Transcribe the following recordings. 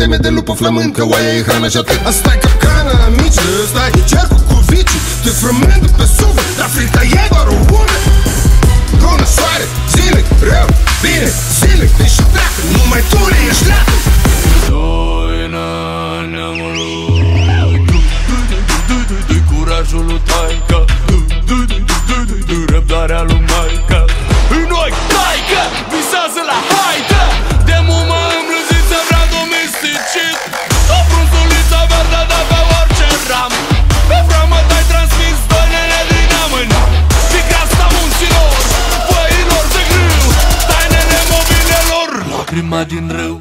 teme de lupo flămâncă Oaia e hrana și atât. Asta e capcana, amice, ăsta e cercul cu vicii Te frămândă Curajul lui taica Du-du-du-du-du-du Răbdarea lui maica. Noi, taica, visează la haită De mumă îmblânzit să vrea domesticit. O frunzuliță verde de pe orice ram. Pe framă te-ai transmis doinele din amân Ticasta munților, făilor de grâu. Tainele mobilelor, lacrima din râu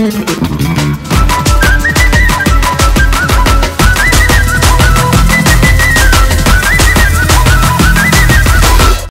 Mm-hmm.